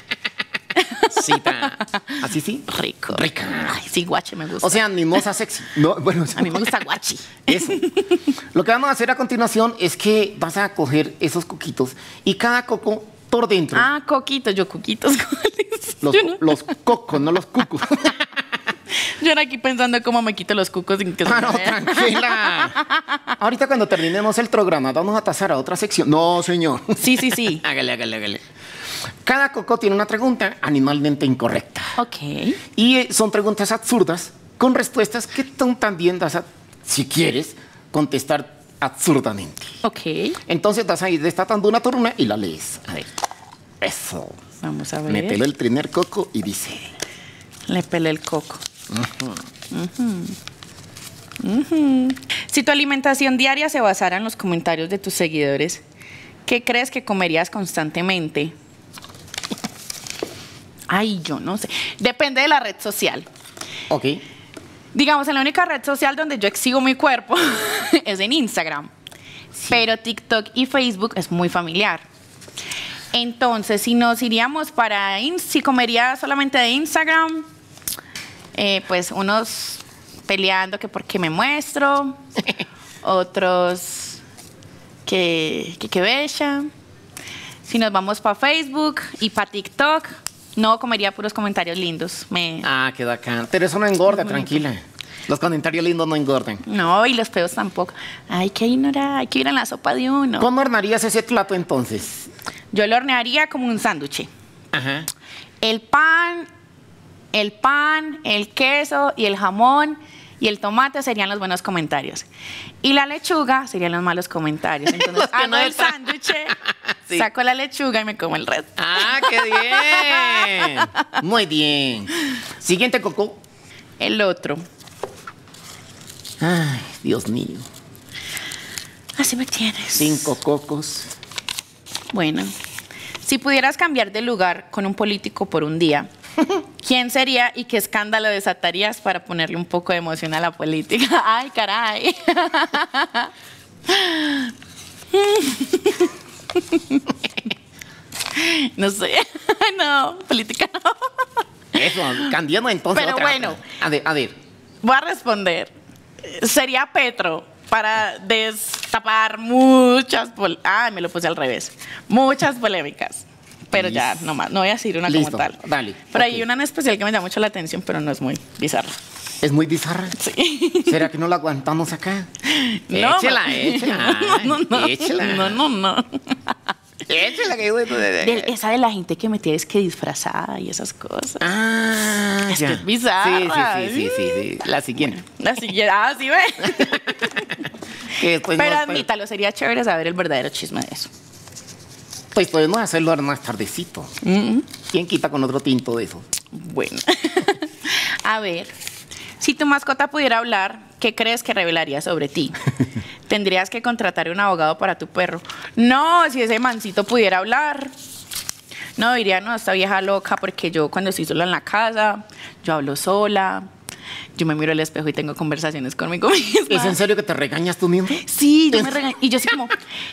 Sí, ta- [LAUGHS] Así sí. Rico. Rica. Ay, sí, guache me gusta. O sea, mimosa sexy. No, bueno, a mí me gusta [LAUGHS] guachi. Eso. Lo que vamos a hacer a continuación es que vas a coger esos coquitos y cada coco por dentro. Ah, coquitos, yo coquitos. [LAUGHS] ¿cuáles? los, yo, no- los cocos, no los cucos. Yo era aquí pensando cómo me quito los cucos sin que se Ah, me no, tranquila. [LAUGHS] Ahorita cuando terminemos el programa vamos a pasar a otra sección. No, señor. Sí, sí, sí. [LAUGHS] hágale, hágale, hágale. Cada coco tiene una pregunta animalmente incorrecta. Ok. Y son preguntas absurdas con respuestas que tú también vas a, si quieres, contestar absurdamente. Ok. Entonces vas a ir destapando una por una y la lees. A ver. Eso. Vamos a ver. Mételo el primer coco y dice. Le pelé el coco. Si tu alimentación diaria se basara en los comentarios de tus seguidores, ¿qué crees que comerías constantemente? Ay, yo no sé. Depende de la red social. Ok. Digamos, en la única red social donde yo exhibo mi cuerpo [LAUGHS] es en Instagram. Pero TikTok y Facebook es muy familiar. Entonces, si nos iríamos para, in- si comería solamente de Instagram, eh, pues unos peleando que porque me muestro, [LAUGHS] otros que que, que bella. Si nos vamos para Facebook y para TikTok, No comería puros comentarios lindos. Me... Ah, qué bacán. Pero eso no engorda, tranquila. Los comentarios lindos no engordan. No, y los peos tampoco. Hay que ignorar, hay que ir en la sopa de uno. ¿Cómo hornearías ese plato entonces? Yo lo hornearía como un sándwich. Ajá. El pan, el pan, el queso y el jamón y el tomate serían los buenos comentarios. Y la lechuga serían los malos comentarios. [LAUGHS] Entonces hago no el sándwich, [LAUGHS] Sí. saco la lechuga y me como el resto. Ah, qué bien. [LAUGHS] Muy bien. Siguiente, Coco. El otro. Ay, Dios mío. Así me tienes. Cinco cocos. Bueno, si pudieras cambiar de lugar con un político por un día, [LAUGHS] ¿quién sería y qué escándalo desatarías para ponerle un poco de emoción a la política? [LAUGHS] Ay, caray. [LAUGHS] No sé. No, política no. Eso, cambiando entonces. Pero otra, bueno. otra. A ver, a ver. Voy a responder. Sería Petro para destapar muchas pol- Ah, me lo puse al revés. Muchas polémicas. Pero ya, no más. No voy a decir una Listo, como tal. dale, Pero ok. hay una en especial que me llama mucho la atención, pero no es muy bizarra. Es muy bizarra. Sí. ¿Será que no la aguantamos acá? [LAUGHS] No, échela, échela. [LAUGHS] No, no, no. Échela. No, no, no. [LAUGHS] Échela, que De- esa de la gente que me tienes que disfrazada y esas cosas. Ah, Es que es bizarra. Sí, sí, sí, sí, sí, sí. La siguiente. La siguiente. Ah, sí, ve. Pero no- admítalo, sería chévere saber el verdadero chisme de eso. Pues podemos hacerlo ahora más tardecito. Mm. ¿Quién quita con otro tinto de eso? Bueno. [LAUGHS] A ver, si tu mascota pudiera hablar, ¿qué crees que revelaría sobre ti? [LAUGHS] Tendrías que contratar un abogado para tu perro. No, si ese mancito pudiera hablar. No, diría, no, esta vieja loca, porque yo cuando estoy sola en la casa, yo hablo sola, yo me miro al espejo y tengo conversaciones conmigo misma. ¿Es en serio que te regañas tú mismo? Sí, yo me regaño. Y yo así como,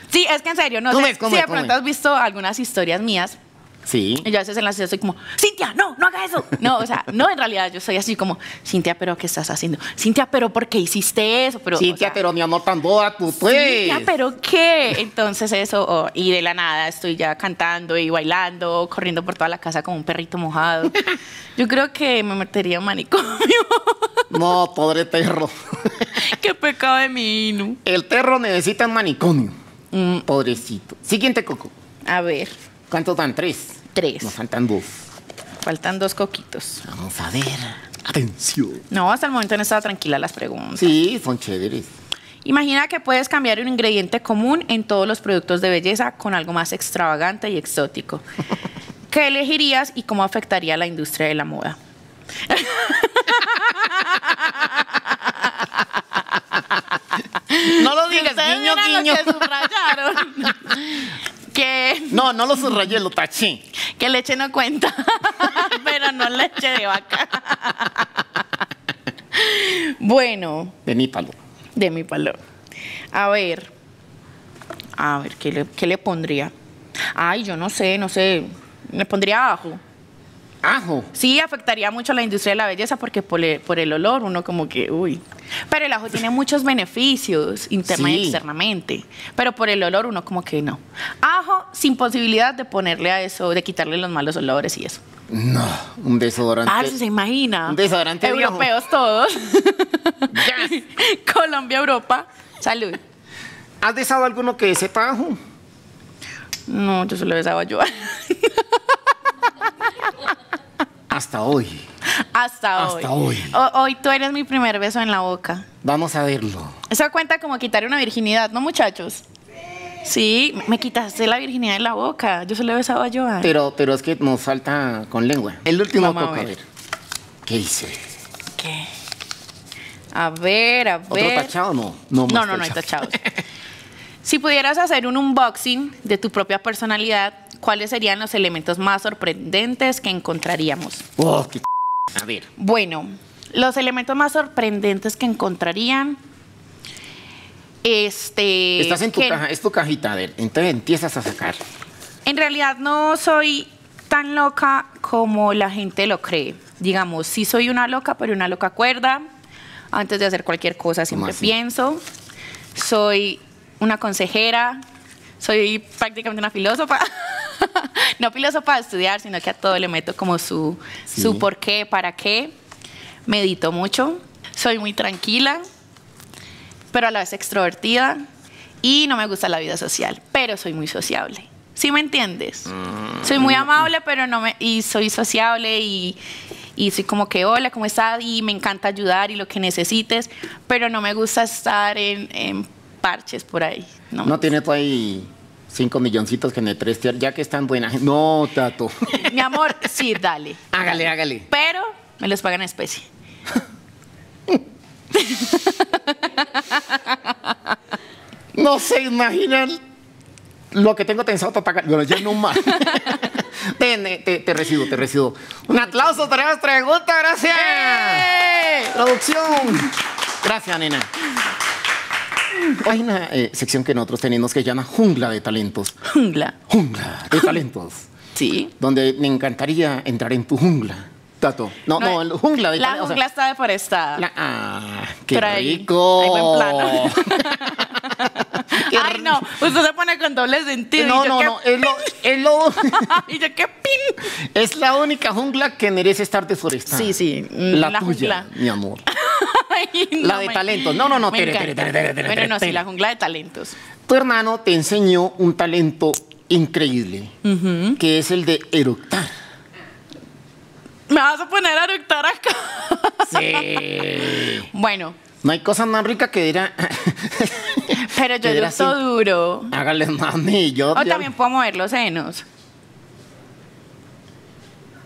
sí, es que en serio, no ¿Cómo sé es? ¿Cómo si es? de ¿Cómo pronto es? has visto algunas historias mías Sí. y yo a veces en la ciudad soy como, Cintia, no, no haga eso. No, o sea, no, en realidad yo soy así como, Cintia, pero ¿qué estás haciendo? Cintia, pero ¿por qué hiciste eso? Pero, o Cintia, sea, pero mi amor tan boa tú, pues. Cintia, pero ¿qué? Entonces eso, oh, y de la nada estoy ya cantando y bailando, corriendo por toda la casa como un perrito mojado. [LAUGHS] Yo creo que me metería en manicomio. [LAUGHS] No, pobre perro. [LAUGHS] qué pecado de mí, ¿no? El perro necesita un manicomio. Mm, Pobrecito. Siguiente, Coco. a ver, ¿Cuántos dan? Tres. tres. Nos faltan dos. Faltan dos coquitos. Vamos a ver. Atención. No, hasta el momento no estaba tranquila las preguntas. Sí, son chéveres. Imagina que puedes cambiar un ingrediente común en todos los productos de belleza con algo más extravagante y exótico. [LAUGHS] ¿Qué elegirías y cómo afectaría a la industria de la moda? [LAUGHS] No lo digas, guiño, vieran lo guiño. que subrayaron. [LAUGHS] que, No, no lo subrayé, lo taché. que leche no cuenta, [LAUGHS] pero no leche de vaca. [LAUGHS] bueno, De mi palo. de mi palo. A ver. A ver, ¿qué le, qué le pondría? Ay, yo no sé, no sé. Le pondría ajo. Ajo. Sí, afectaría mucho a la industria de la belleza porque por el, por el olor uno como que, uy. Pero el ajo tiene [LAUGHS] muchos beneficios interna y externamente. Pero por el olor uno como que no. Ajo sin posibilidad de ponerle a eso, de quitarle los malos olores y eso. No, un desodorante. Ah, ¿se imagina? Un desodorante. Europeos todos. Yes. [LAUGHS] Colombia, Europa. Salud. ¿Has besado alguno que sepa ajo? No, yo solo besaba yo. [LAUGHS] Hasta hoy. Hasta, Hasta hoy. O- hoy tú eres mi primer beso en la boca. Vamos a verlo. Eso cuenta como quitar una virginidad, ¿no, muchachos? Sí, me quitaste la virginidad de la boca. Yo solo he besado a Joan. Pero, pero es que nos falta con lengua. El último Vamos a ver. ¿Qué dice? ¿Qué? A ver, a ¿Otro ver. tachado no? No, No, no, no hay tachado. tachados. [LAUGHS] si pudieras hacer un unboxing de tu propia personalidad, ¿cuáles serían los elementos más sorprendentes que encontraríamos? Oh, qué A ver. Bueno, los elementos más sorprendentes que encontrarían. Este. Estás en tu que- caja, es tu cajita, a ver. Entonces empiezas a sacar. En realidad no soy tan loca como la gente lo cree. Digamos, sí soy una loca, pero una loca cuerda. Antes de hacer cualquier cosa siempre pienso. Soy una consejera. Soy prácticamente una filósofa. [LAUGHS] no filósofa de estudiar, sino que a todo le meto como su, Sí. su por qué, para qué. Medito mucho, soy muy tranquila, pero a la vez extrovertida y no me gusta la vida social, pero soy muy sociable. ¿Sí me entiendes? Soy muy amable, pero no me y soy sociable y, y soy como que hola, ¿cómo estás? Y me encanta ayudar y lo que necesites, pero no me gusta estar en, en parches por ahí. No, No tiene tú ahí cinco milloncitos que me preste, ya que están buenas. No, Tato. [LAUGHS] Mi amor, sí, dale. hágale, hágale. Pero me los pagan en especie. [LAUGHS] No se imaginan lo que tengo pensado para pagar. Bueno, ya no más. [LAUGHS] Ten, eh, te, te recibo, te recibo. Un aplauso, tenemos pregunta, gracias. ¡Eh! Producción. Gracias, nena. [CLEARS THROAT] Hay una eh, sección que nosotros tenemos que se llama Jungla de Talentos. Jungla. Jungla de Talentos. Sí. Donde me encantaría entrar en tu jungla. Tato. No, no, la jungla de La talentos. o sea, jungla está deforestada. la- ah, qué Pero ahí- rico. ahí buen plano. [LAUGHS] [LAUGHS] Ay, no, usted se pone con doble sentido. No, no, no, es, lo, es, lo- [LAUGHS] y yo qué pin. es la única jungla que merece estar deforestada. Sí, sí, La, la tuya, jungla. mi amor. [LAUGHS] Ay, La de me- talentos. No, no, no, tere, tere, tere, Bueno, no, sí, la jungla de talentos. Tu hermano te enseñó un talento increíble, que es el de eructar. Me vas a poner a eructar acá. Sí. [LAUGHS] Bueno, No hay cosa más rica que dirá. [LAUGHS] pero yo Que así. duro. Hágale mami, yo. O yo- también puedo mover los senos.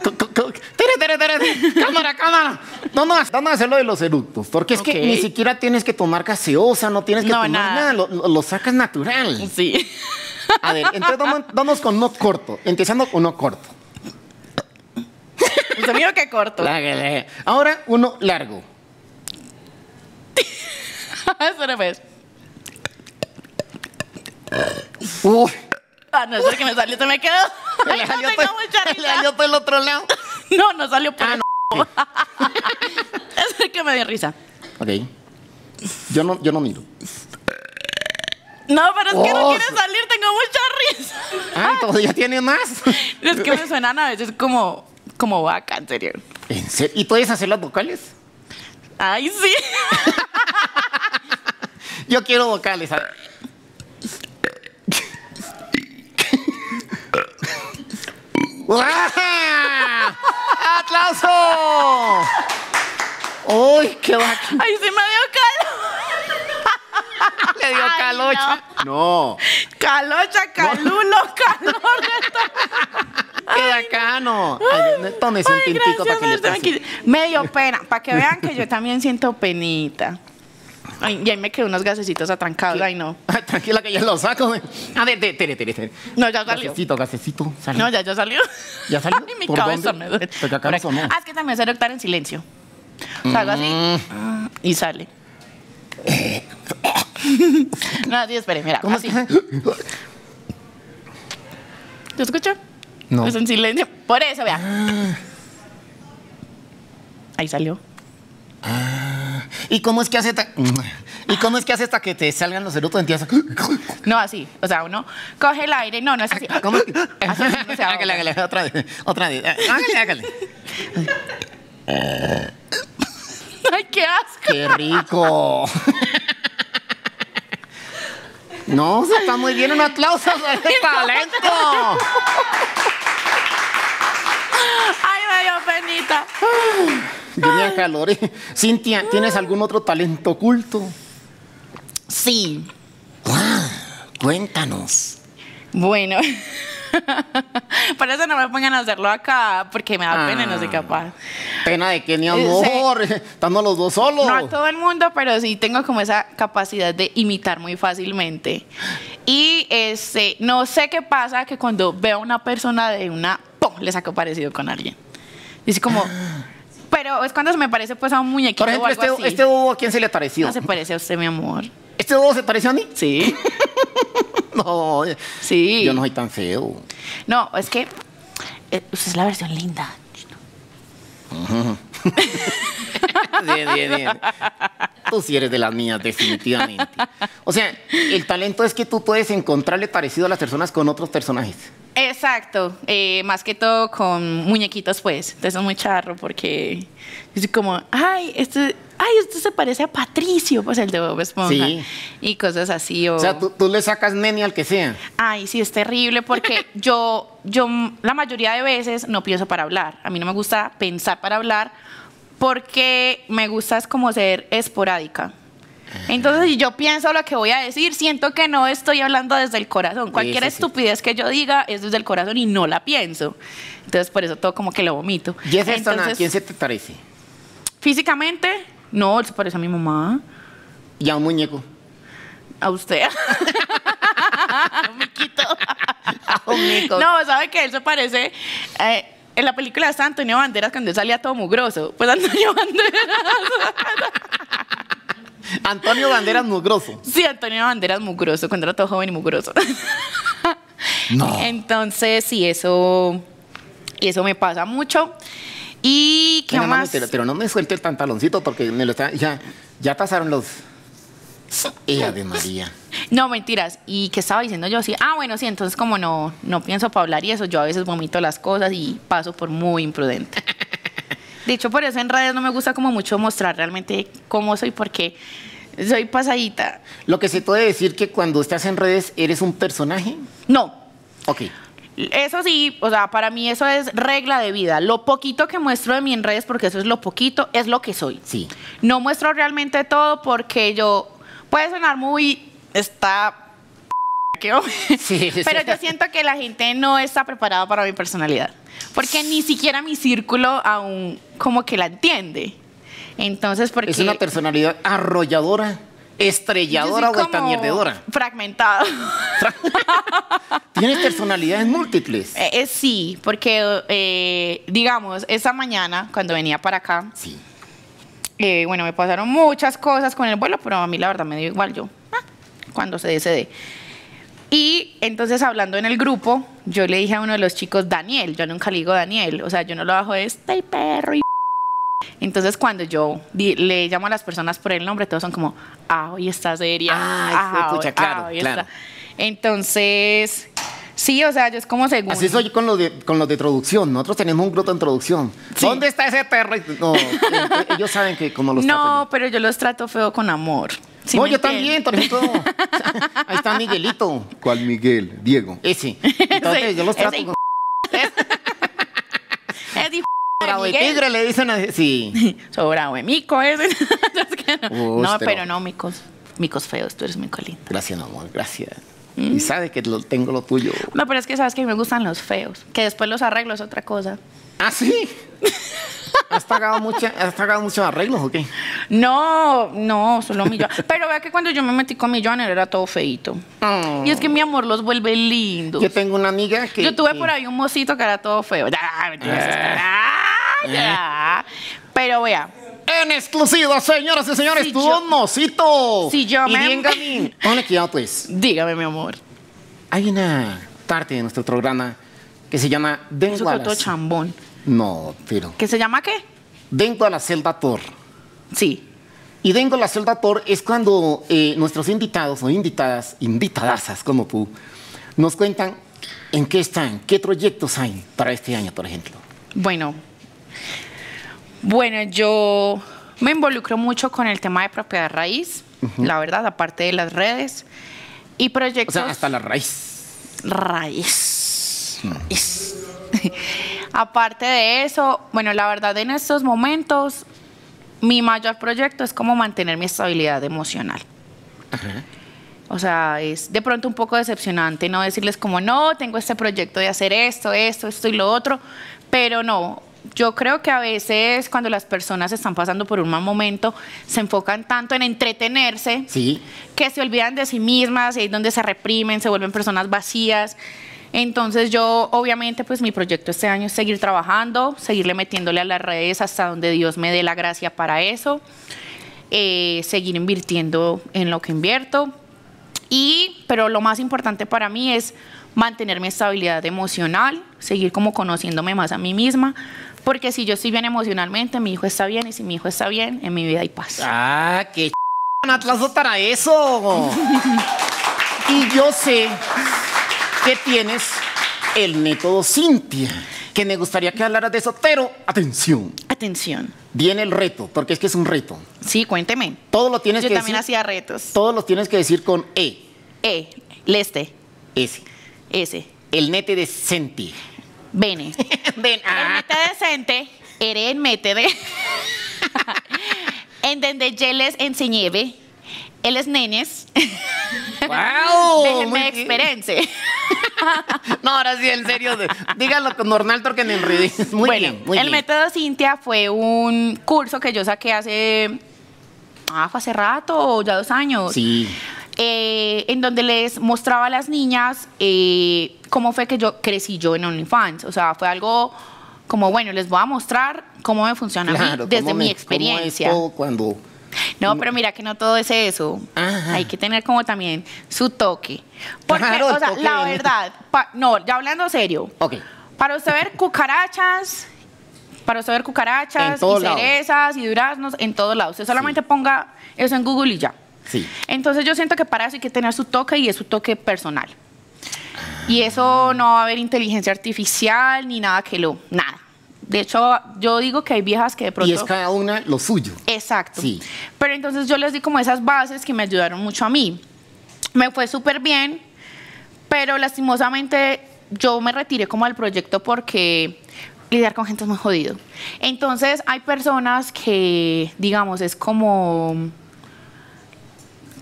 tere, tere, tere. [LAUGHS] Cámara, cámara. No, no, vamos a hacer lo de los eructos. Porque es que ni siquiera tienes que tomar gaseosa, no tienes que No, tomar nada. nada. Lo, sacas natural. Sí. A ver, entonces vamos, vamos con uno corto. Empezando con uno corto. Usted mira qué corto. Ahora uno largo. [LAUGHS] Espera, pues. Uy. Ah, no, es el que me salió, se me quedó. [LAUGHS] Ay, no tengo mucha le risa. salió todo el otro lado. [LAUGHS] No, no salió por Ah, el no. Es el que me dio risa. Ok. Yo no, yo no miro. No, pero es que no Oh, quiere salir, tengo mucha risa. Ay, todavía tiene más. Es que me suenan a veces como, como vaca, en serio. ¿En serio? ¿Y puedes hacer las vocales? Ay, sí. Yo quiero vocales. a-. ¡Aplauso! ¡Uy, qué vaca! Ay, sí me dio calor. Le dio Ay, calocha. No. Calocha, calulo, [LAUGHS] calor. de todo. ¡Qué bacano! Ay, tómese un tintico para que le pase. Me dio pena, para que vean que yo también siento penita. Ay, y ahí me quedé unos gasecitos atrancados. Ay, no. Ay, [LAUGHS] tranquila que ya lo saco. A ver, tere, tere, tere. No, ya salió. Gasecito, gasecito. salió. No, ya, ya salió. ¿Ya salió? [LAUGHS] Ay, mi ¿Por cabeza dónde? me duele. Acá no. Ah, es que también sé eructar en silencio. O sea, hago así Mm. y sale. [LAUGHS] no, sí, espere, mira. ¿Cómo así. ¿Te escucho? No. Es en silencio. Por eso, vea. Ahí salió. ¿Y cómo es que hace esta... ¿Y cómo es que hace hasta que te salgan los eructos? Empiezas a... No, así. O sea, uno coge el aire. No, no es así. ¿Cómo es que- Así se. Hágale, hágale, otra vez, otra vez. Hágale, hágale. Ay, qué asco. ¡Qué rico! No, se está muy bien. Un aplauso por este [LAUGHS] talento. Ay, me dio penita. [LAUGHS] Yo me acaloré. Cintia, ¿tienes algún otro talento oculto? Sí. Cuéntanos. Bueno. [LAUGHS] Por eso no me pongan a hacerlo acá, porque me da pena y no soy Ah. capaz. Pena de que mi amor. [LAUGHS] Estamos los dos solos. No a todo el mundo, pero sí tengo como esa capacidad de imitar muy fácilmente. Y este, no sé qué pasa que cuando veo a una persona de una, ¡pum! le saco parecido con alguien. Dice como, [GASPS] [GASPS] [GASPS] pero es cuando se me parece pues a un muñequito Por ejemplo, o algo este, así. este bobo, ¿a quién se le pareció? No se parece a usted, mi amor. ¿Este bobo se pareció a mí? Sí, [LAUGHS] No, sí. yo no soy tan feo. No, es que eh, usted es la versión linda. [LAUGHS] Bien, bien, bien. Tú sí eres de las mías, definitivamente. O sea, el talento es que tú puedes encontrarle parecido a las personas con otros personajes. Exacto, eh, más que todo con muñequitos, pues. Entonces es muy charro porque es como, ay, este, ay, esto se parece a Patricio, pues el de Bob Esponja. Sí. Y cosas así. O, O sea, tú, tú le sacas nene al que sea. Ay, sí, es terrible porque yo, yo la mayoría de veces no pienso para hablar. A mí no me gusta pensar para hablar porque me gusta es como ser esporádica. Entonces, si yo pienso lo que voy a decir, siento que no estoy hablando desde el corazón. Cualquier sí, sí. estupidez que yo diga es desde el corazón y no la pienso. Entonces, por eso todo como que lo vomito. ¿Y esa Entonces, quién se te parece? Físicamente, no, él se parece a mi mamá. Y a un muñeco. A usted. A [LAUGHS] [LAUGHS] un miquito. A un mico. No, ¿sabe que Él se parece. eh, en la película está Antonio Banderas cuando salía todo mugroso. Pues Antonio [LAUGHS] Banderas. Antonio Banderas Mugroso. Sí, Antonio Banderas mugroso, cuando era todo joven y mugroso. [LAUGHS] No. Entonces, sí, eso. Eso me pasa mucho. Y qué Venga, mami, más. pero, pero no me suelte el pantaloncito porque me lo está, ya, ya pasaron los. Ella de María. [LAUGHS] No, mentiras. ¿Y qué estaba diciendo yo? Sí. Ah, bueno, sí, entonces como no, no pienso para hablar y eso, yo a veces vomito las cosas y paso por muy imprudente. [LAUGHS] De hecho, por eso en redes no me gusta como mucho mostrar realmente cómo soy porque soy pasadita. Lo que se puede decir que cuando estás en redes eres un personaje. No. Ok. Eso sí, o sea, para mí eso es regla de vida. Lo poquito que muestro de mí en redes, porque eso es lo poquito, es lo que soy. Sí. No muestro realmente todo porque yo puede sonar muy está [LAUGHS] Sí, pero sí. yo siento que la gente no está preparada para mi personalidad porque ni siquiera mi círculo aún como que la entiende entonces porque Es una personalidad arrolladora, estrelladora, vuelta como mierdedora. fragmentada [LAUGHS] Tienes personalidades múltiples. Eh, eh, sí porque eh, digamos esa mañana cuando venía para acá Sí. Eh, bueno, me pasaron muchas cosas con el vuelo, pero a mí la verdad me dio igual yo, ah, cuando se dé. Y entonces hablando en el grupo, yo le dije a uno de los chicos, Daniel, yo nunca le digo Daniel, o sea, yo no lo bajo de este perro y... Entonces cuando yo le llamo a las personas por el nombre, todos son como, ah, hoy está seria. Ah, pucha, claro, ah, hoy claro. está". Entonces, sí, o sea, yo es como según... Así soy con lo de con los de introducción. Nosotros tenemos un grupo de introducción. Sí. ¿Dónde está ese perro? No, [LAUGHS] eh, ellos saben que como los trato No, yo. pero yo los trato feo con amor. ¿Sí no, yo entiende? también, ejemplo. [LAUGHS] Ahí está Miguelito. ¿Cuál Miguel? Diego. Ese. [LAUGHS] Entonces yo los Ese trato con Es bravo de tigre, le dicen así. Sí. Sobra, güey, mico ese. No. Uy, no, pero- pero no, micos. Micos feos, tú eres mico lindo. Gracias, mi amor, gracias. Mm. Y sabe que lo, tengo lo tuyo. No, pero es que sabes que a mí me gustan los feos. Que después los arreglo es otra cosa. ¿Ah, sí? ¿Has pagado, mucha, ¿Has pagado muchos arreglos o qué? No, no, solo millón. Pero vea que cuando yo me metí con Milloner era todo feito. Mm. Y es que mi amor los vuelve lindos. Yo tengo una amiga que. Yo tuve que- por ahí un mocito que era todo feo. Ah. ya, ya. Pero vea, En exclusiva, señoras y señores, Si tu yo- mocito. si yo y me- [LAUGHS] Ponle cuidado, pues. dígame, mi amor. Hay una parte de nuestro programa que se llama Vengo a la... chambón. No, pero... ¿Qué se llama qué? Vengo a la celda Thor. Sí. Y Vengo a la celda Thor es cuando eh, nuestros invitados o invitadas, invitadasas como tú, nos cuentan en qué están, qué proyectos hay para este año, por ejemplo. Bueno, bueno, yo me involucro mucho con el tema de propiedad raíz, la verdad, aparte de las redes y O proyectos sea, hasta la raíz. raíz. Raíz. [LAUGHS] aparte de eso, bueno, la verdad en estos momentos mi mayor proyecto es como mantener mi estabilidad emocional. O sea, es de pronto un poco decepcionante no decirles como, no, tengo este proyecto de hacer esto, esto, esto y lo otro, pero no. Yo creo que a veces cuando las personas están pasando por un mal momento, se enfocan tanto en entretenerse Sí. que se olvidan de sí mismas y es donde se reprimen, se vuelven personas vacías. Entonces yo, obviamente, pues mi proyecto este año es seguir trabajando, seguirle metiéndole a las redes hasta donde Dios me dé la gracia para eso, eh, seguir invirtiendo en lo que invierto. Y, pero lo más importante para mí es mantener mi estabilidad emocional, seguir como conociéndome más a mí misma, porque si yo estoy bien emocionalmente, mi hijo está bien, y si mi hijo está bien, en mi vida hay paz. Ah, qué ch... aplauso para eso. [LAUGHS] y yo sé que tienes el método Cintia, que me gustaría que hablaras de eso, pero atención, Atención. viene el reto, porque es que es un reto. Sí, cuénteme. Todo lo tienes Yo que también decir, hacía retos. todo lo tienes que decir con E, E, leste, S. S, El nete de Senti. Bene. [LAUGHS] Ven, El ah. decente, ere en métede. [LAUGHS] en donde yo les enseñé, él nenes. ¡Wow! [LAUGHS] Déjenme experiencia. No, ahora sí, en serio. dígalo con normal porque me enredé. Muy bueno, bien, muy el bien. método Cintia fue un curso que yo saqué hace. Ah, fue hace rato, ya dos años. Sí. Eh, en donde les mostraba a las niñas eh, cómo fue que yo crecí yo en OnlyFans. O sea, fue algo como, bueno, les voy a mostrar cómo me funciona a mí desde mi me- experiencia. cómo es todo cuando. No, pero mira que no todo es eso. Ajá. Hay que tener como también su toque. Porque, Claro, o sea, toque la verdad, pa- no, ya hablando serio, para usted ver cucarachas, para usted ver cucarachas y lados. cerezas y duraznos en todos lados. Usted solamente ponga eso en Google y ya. Sí. Entonces yo siento que para eso hay que tener su toque y es su toque personal. Y eso no va a haber inteligencia artificial ni nada que lo, nada. De hecho, yo digo que hay viejas que de pronto... Y es cada una lo suyo. Exacto. Sí. Pero entonces yo les di como esas bases que me ayudaron mucho a mí. Me fue súper bien, pero lastimosamente yo me retiré como del proyecto porque lidiar con gente es muy jodido. Entonces hay personas que, digamos, es como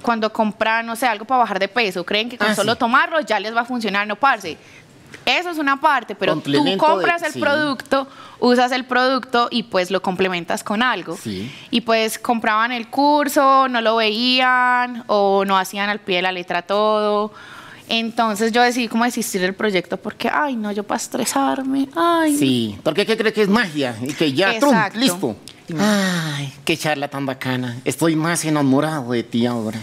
cuando compran, no sé, algo para bajar de peso, creen que con Ah, solo sí. tomarlo ya les va a funcionar, no parce. Eso es una parte, pero tú de- compras el sí. producto, usas el producto y pues lo complementas con algo. Sí. Y pues compraban el curso, no lo veían o no hacían al pie de la letra todo. Entonces yo decidí como desistir del proyecto porque, ay, no, yo para estresarme, ay. Sí. Porque ¿qué cree que es magia? Y que ya, ¡trum! Exacto. Ay, qué charla tan bacana. Estoy más enamorado de ti ahora.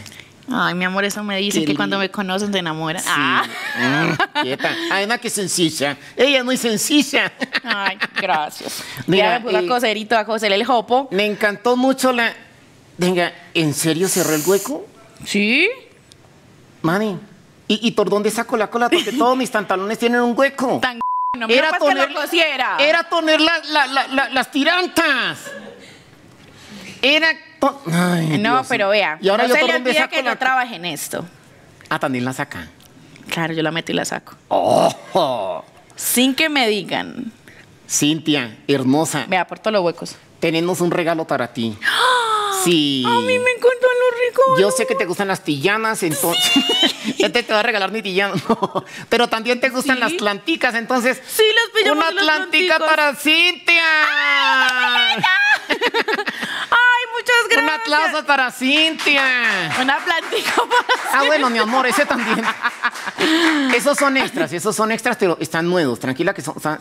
Ay, mi amor, eso me dicen Qué que cuando me conocen te enamoran. Sí. Ah. Mm, quieta. Ay, no, que sencilla. Ella es muy sencilla. Ay, gracias. [LAUGHS] Mira, ya me eh, a coser y todo, a coser el jopo. Me encantó mucho la. Venga, ¿en serio cerró el hueco? Sí. Mami. ¿Y, y por dónde saco la cola? Porque todos mis pantalones tienen un hueco. Tan no me era que lo cosiera. Era la- la- la- las tirantas. Era. Ay, no, Dios. pero vea, Y ahora no yo se le saco que la yo trabajé en esto. Ah, también la saca. Claro, yo la meto y la saco. Oh, Sin que me digan. Cintia, hermosa, Vea, por todos los huecos. tenemos un regalo para ti. Sí. A mí me encantan los ricos. Yo sé que te gustan las tillanas, entonces. Este [LAUGHS] te va a regalar mi tillana. No. [LAUGHS] Pero también te gustan Sí. las planticas, entonces. Sí, las pillamos Una planticas. para Cintia. Ay, [LAUGHS] muchas Un gracias. aplauso para Cintia. Una plantica para... Ah, bueno, mi amor, ese también. Esos son extras, esos son extras, pero están nuevos. Tranquila que son. o sea,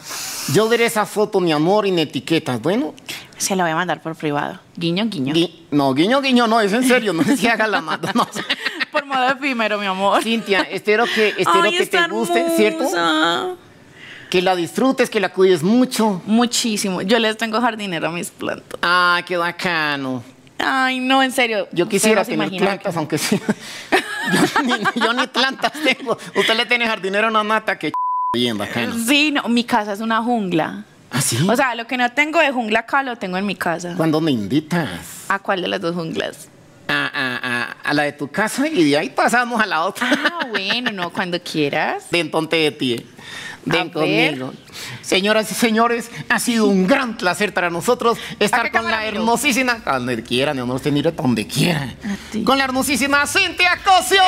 yo veré esa foto, mi amor, en etiquetas. Bueno, Se la voy a mandar por privado. Guiño, guiño. gui- no, guiño, guiño, no, es en serio, no se haga la mata. No. Por modo efímero, mi amor. Cintia, espero que, espero Ay, que te guste, ¿cierto? Que la disfrutes, que la cuides mucho. Muchísimo. Yo les tengo jardinero a mis plantas. Ah, qué bacano. Ay, no, en serio. Yo quisiera tener plantas, que- aunque sí. [LAUGHS] Yo ni, yo ni plantas tengo. Usted le tiene jardinero a una mata que bien bacano. Sí, no, mi casa es una jungla. ¿Ah, sí? O sea, lo que no tengo de jungla acá lo tengo en mi casa. ¿Cuándo me invitas? ¿A cuál de las dos junglas? A, a- a- a la de tu casa y de ahí pasamos a la otra. Ah, bueno, no, cuando quieras. Ven, ponte de ti. Ven conmigo. Señoras y señores, ha sido un gran placer para nosotros estar con la hermosísima. Donde quiera, mi amor, usted mire donde quiera. ti. Con la hermosísima Cintia Cosio.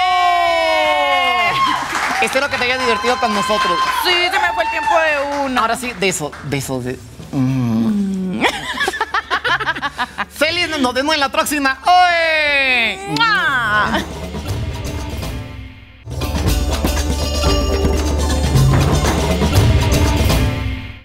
Espero que te haya divertido con nosotros. Sí, se me fue el tiempo de uno. Ahora sí, de eso, de eso, de. Mm. [LAUGHS] Feliz, nos vemos en la próxima. ¡Oye!